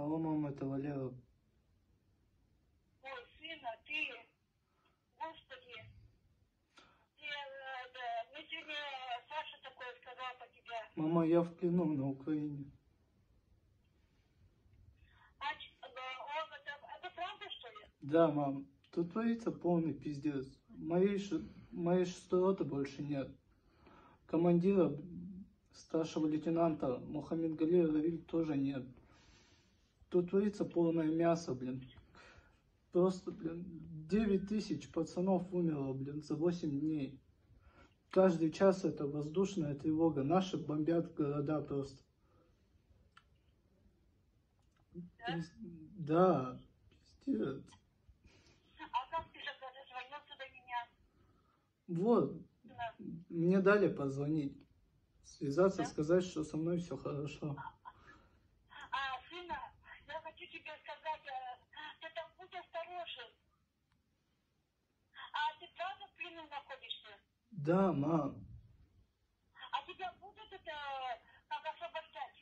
Алло, мама, это Валера. Ой, сына, ты, господи, ты, э, да, мне сегодня Саша такое сказал по тебе. Мама, я в плену на Украине. А, он, это, это правда, что ли? Да, мам, тут творится полный пиздец. Моей, моей шестой роты больше нет. Командира, старшего лейтенанта Мухаммед Гали Равиль тоже нет. Тут творится полное мясо, блин. Просто, блин, 9 тысяч пацанов умерло, блин, за 8 дней. Каждый час это воздушная тревога. Наши бомбят города просто. Да? Пиз- Да, пиздец. А как ты же дозвонился до меня, Вот, сына? мне дали позвонить, связаться, Да? сказать, что со мной все хорошо. А, тебе сказать, э, ты там будь осторожен. А ты правда в плену находишься? Да, мам, А тебя будут это, как освобождать?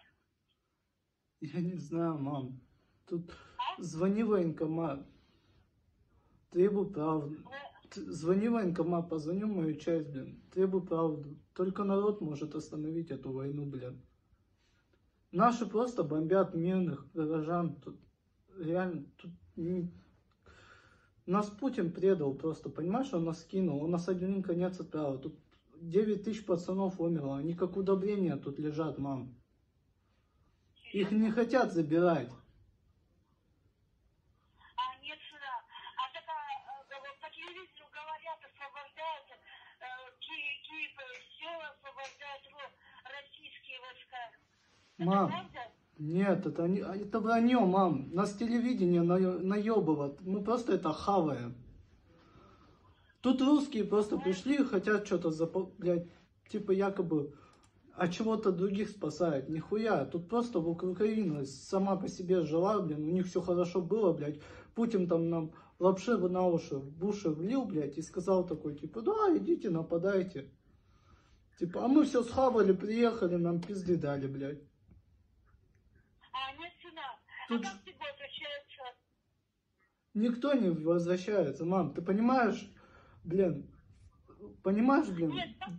я не знаю, мам. Тут А? звони военкомат, требуй правду. Э, Звони военкомат, позвони в мою часть, блин, требуй правду. Только народ может остановить эту войну, блин. Наши просто бомбят мирных горожан. Тут реально, тут не- Нас Путин предал просто, понимаешь, он нас кинул, он нас один конец отправил. Тут 9 тысяч пацанов умерло, они как удобрения тут лежат, мам. Их не хотят забирать. А. А а, освобождают э, освобождают Мам. Нет, это, не, а это вранье, мам. Нас телевидение на, наебывает. Мы просто это хаваем. Тут русские просто пришли и хотят что-то запо... блядь, типа якобы от чего-то других спасают. Нихуя. Тут просто в Украина сама по себе жила, блин, у них все хорошо было, блядь. Путин там нам лапши на уши, в уши влил, блядь, и сказал такой, типа, да, идите, нападайте. Типа, а мы все схавали, приехали, нам пизды дали, блядь. Тут- А как возвращаются? Никто не возвращается, мам. Ты понимаешь, блин, понимаешь, блин? Нет, как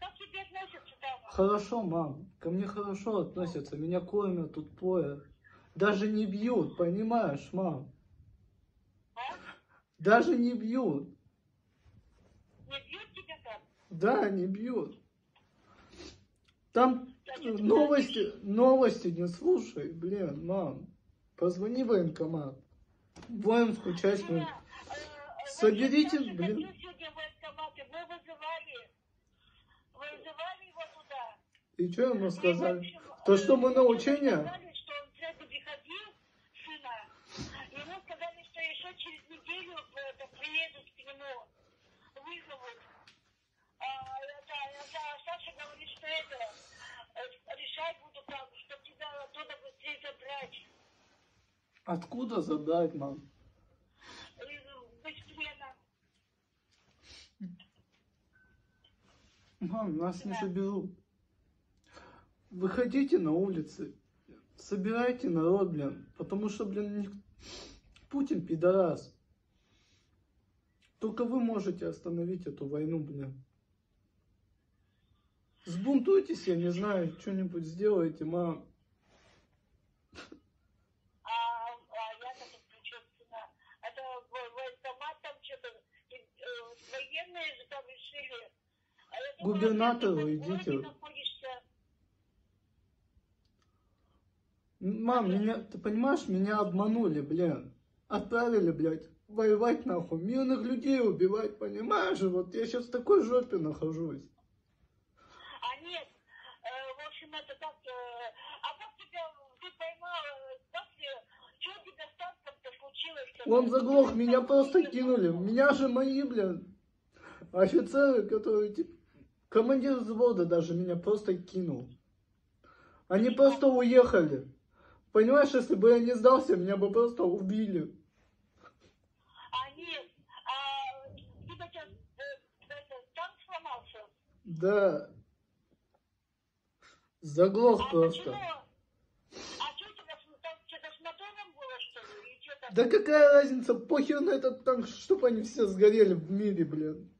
как тебе относятся там? Хорошо, мам. Ко мне хорошо относятся. Меня кормят, тут поят. Даже не бьют, понимаешь, мам? А? Даже не бьют. Не бьют тебя там? Да, не бьют. Там Значит, новости, новости не слушай, блин, мам. Позвони в военкомат. Воинскую часть. Мы- э, э, Соберите, блин. мы. И что ему сказали? То, что мы э, на ему учения? Сказали, что он в Требуде ходил, сына. Ему сказали, что еще через неделю в это, приедут к нему, вызовут. А, это, это Саша говорит, что это, э, решать буду там, чтобы тебя оттуда быстрее забрать. Откуда Быстрее нам. Мам, нас не Да. заберут. Выходите на улицы, собирайте народ, блин, потому что, блин, ник- Путин пидорас. Только вы можете остановить эту войну, блин. Сбунтуйтесь, я не знаю, что-нибудь сделайте, мам. А, а я-то тут при чем, сына? Это в- военкомат там что-то, и, э, военные же там решили. А я думала, Губернатору идите. Мам, меня, ты понимаешь, меня обманули, блин. Отправили, блядь, воевать нахуй, мирных людей убивать, понимаешь? Вот я сейчас в такой жопе нахожусь. А нет, э, в общем, это так... э, а как тебя, ты поймал, как что у тебя с танком-то случилось? Он заглох, меня просто кинули. Меня же мои, блин, офицеры, которые, типа, командир взвода даже меня просто кинул. Они просто уехали. Понимаешь, если бы я не сдался, меня бы просто убили. Нет, а сейчас э, это, танк сломался? Да. Заглох А просто. почему? А что тебя с- там что-то с Да какая разница, похер на этот танк, чтобы они все сгорели в мире, блин.